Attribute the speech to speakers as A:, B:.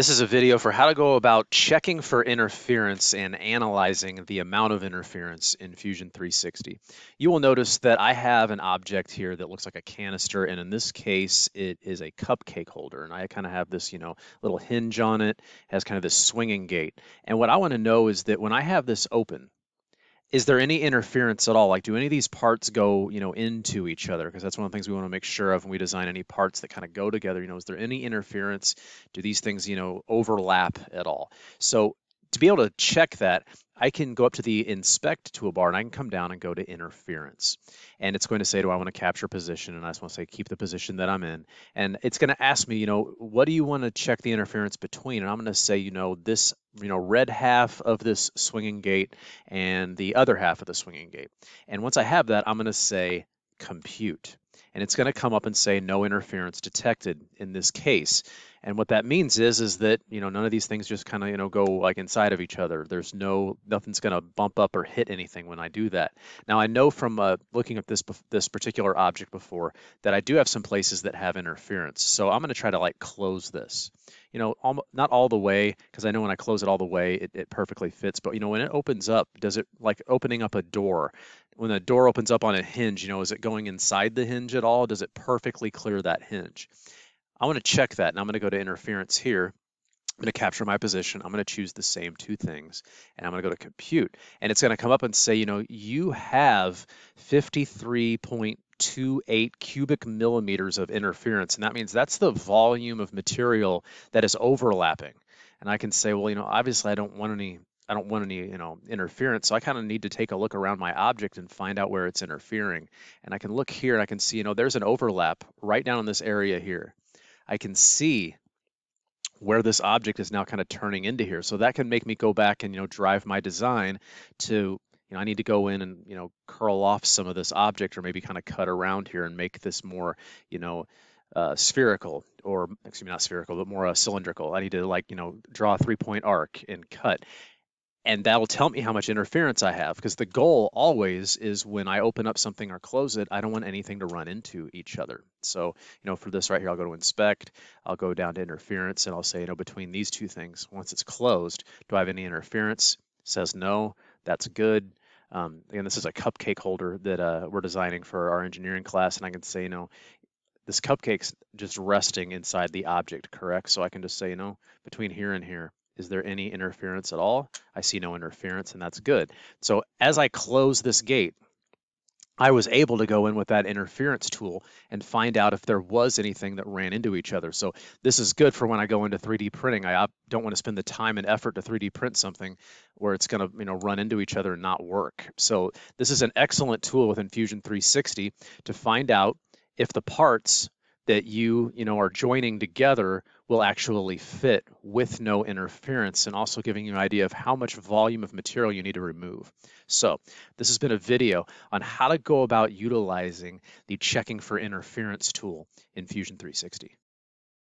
A: This is a video for how to go about checking for interference and analyzing the amount of interference in Fusion 360. You will notice that I have an object here that looks like a canister, and in this case, it is a cupcake holder. And I kind of have this, you know, little hinge on it, has kind of this swinging gate. And what I want to know is that when I have this open, is there any interference at all? Like, do any of these parts go, you know, into each other? Because that's one of the things we want to make sure of when we design any parts that kind of go together. You know, is there any interference? Do these things, you know, overlap at all? So to be able to check that, I can go up to the inspect toolbar and I can come down and go to interference. And it's going to say, do I want to capture position? And I just want to say, keep the position that I'm in. And it's going to ask me, you know, what do you want to check the interference between? And I'm going to say, you know, this, you know, red half of this swinging gate and the other half of the swinging gate. And once I have that, I'm going to say compute and it's going to come up and say no interference detected in this case. And what that means is is that you know none of these things just kind of you know go like inside of each other. There's no nothing's going to bump up or hit anything when I do that. Now I know from uh, looking at this this particular object before that I do have some places that have interference. So I'm going to try to like close this. You know, all, not all the way because I know when I close it all the way it, it perfectly fits. But you know when it opens up, does it like opening up a door? When a door opens up on a hinge, you know, is it going inside the hinge at all? Does it perfectly clear that hinge? I want to check that, and I'm going to go to interference here. I'm going to capture my position. I'm going to choose the same two things, and I'm going to go to compute. And it's going to come up and say, you know, you have 53.28 cubic millimeters of interference, and that means that's the volume of material that is overlapping. And I can say, well, you know, obviously I don't want any I don't want any, you know, interference. So I kind of need to take a look around my object and find out where it's interfering. And I can look here and I can see, you know, there's an overlap right down in this area here. I can see where this object is now kind of turning into here. So that can make me go back and, you know, drive my design to, you know, I need to go in and, you know, curl off some of this object or maybe kind of cut around here and make this more, you know, uh, spherical or excuse me, not spherical, but more uh, cylindrical. I need to like, you know, draw a three point arc and cut and that'll tell me how much interference I have because the goal always is when I open up something or close it, I don't want anything to run into each other. So, you know, for this right here, I'll go to inspect, I'll go down to interference and I'll say, you know, between these two things, once it's closed, do I have any interference? It says no, that's good. Um, again, this is a cupcake holder that uh, we're designing for our engineering class, and I can say, you know, this cupcake's just resting inside the object, correct? So I can just say, you know, between here and here, is there any interference at all? I see no interference and that's good. So as I close this gate, I was able to go in with that interference tool and find out if there was anything that ran into each other. So this is good for when I go into 3D printing. I don't want to spend the time and effort to 3D print something where it's going to, you know, run into each other and not work. So this is an excellent tool within Fusion 360 to find out if the parts that you you know are joining together will actually fit with no interference and also giving you an idea of how much volume of material you need to remove. So this has been a video on how to go about utilizing the checking for interference tool in Fusion 360.